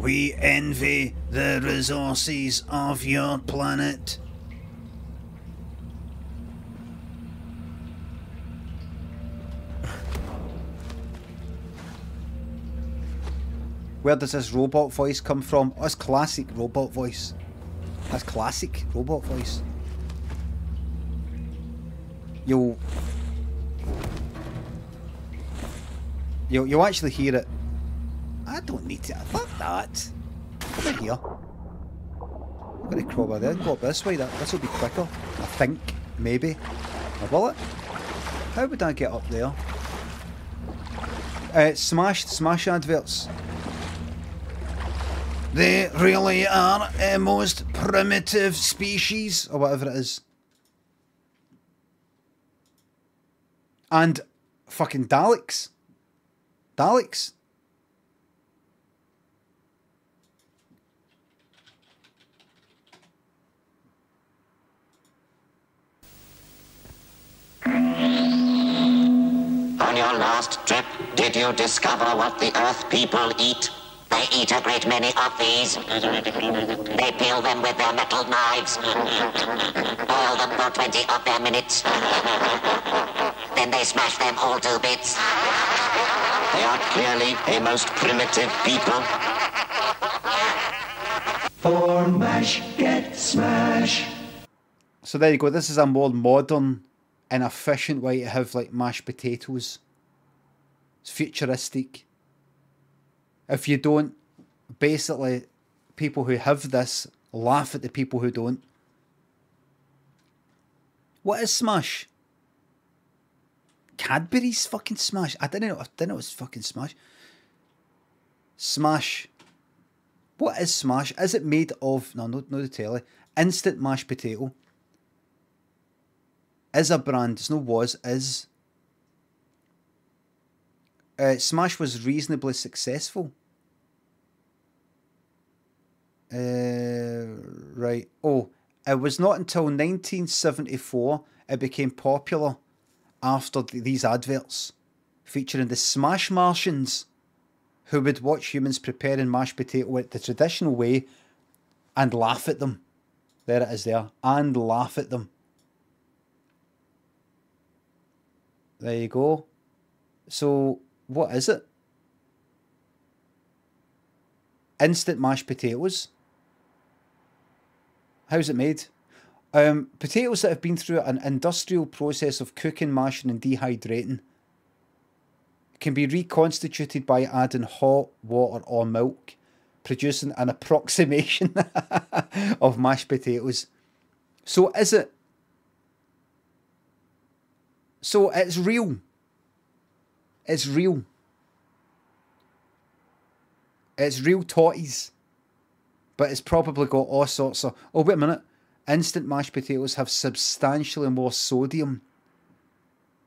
We envy the resources of your planet. Where does this robot voice come from? Oh, classic robot voice. That's classic robot voice. You'll... You'll, you'll actually hear it. I don't need to... Fuck that. Come in here. I'm going to crawl by there and go up this way. That, this will be quicker. I think. Maybe. Will it? How would I get up there? Uh, smash, smash adverts. They really are a most primitive species. Or whatever it is. And fucking Daleks. Daleks. On your last trip, did you discover what the Earth people eat? They eat a great many of these. They peel them with their metal knives. Boil them for 20 of their minutes. Then they smash them all to bits. They are clearly a most primitive people. For mash, get smash. So there you go. This is a more modern and efficient way to have like mashed potatoes. It's futuristic. If you don't, basically, people who have this laugh at the people who don't. What is Smash? Cadbury's fucking Smash. I didn't know. I didn't know it was fucking Smash. Smash. What is Smash? Is it made of no, no, no the telly? Instant mashed potato. Is a brand. It's no was is. Uh, Smash was reasonably successful. Uh, right. Oh, it was not until 1974 it became popular after th- these adverts featuring the Smash Martians who would watch humans preparing mashed potato the traditional way and laugh at them. There it is there. And laugh at them. There you go. So, what is it? Instant mashed potatoes. How's it made? Um, potatoes that have been through an industrial process of cooking, mashing, and dehydrating can be reconstituted by adding hot water or milk, producing an approximation of mashed potatoes. So, is it? So, it's real. It's real. It's real totties. But it's probably got all sorts of. Oh, wait a minute. Instant mashed potatoes have substantially more sodium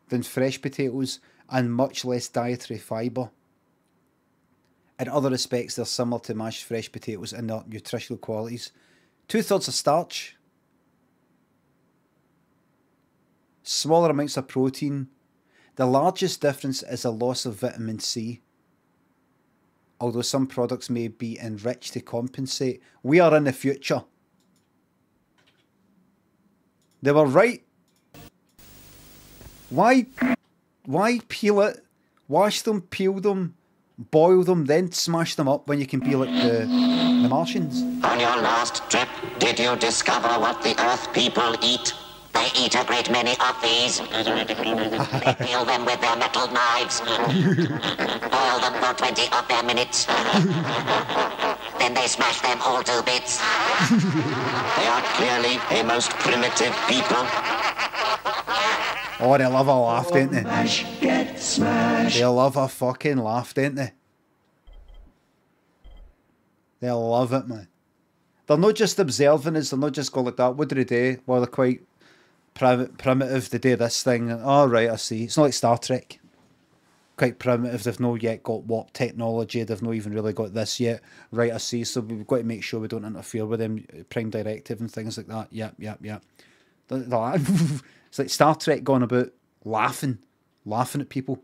than fresh potatoes and much less dietary fibre. In other respects, they're similar to mashed fresh potatoes in their nutritional qualities. Two thirds of starch, smaller amounts of protein. The largest difference is a loss of vitamin C. Although some products may be enriched to compensate, we are in the future. They were right. Why why peel it? Wash them, peel them, boil them, then smash them up when you can be like the, the Martians. On your last trip, did you discover what the Earth people eat? They eat a great many of these. they peel them with their metal knives. Boil them for 20 of their minutes. then they smash them all to bits. they are clearly a most primitive people. Oh, they love a laugh, don't they? Mash, get smash. They love a fucking laugh, don't they? They love it, man. They're not just observing us, they're not just going like that. What do they do? Well, they're quite prim- primitive. They do this thing. And, oh, right, I see. It's not like Star Trek. Quite primitive. They've not yet got what technology. They've not even really got this yet. Right, I see. So we've got to make sure we don't interfere with them. Prime Directive and things like that. Yep, yep, yep. It's like Star Trek going about laughing, laughing at people.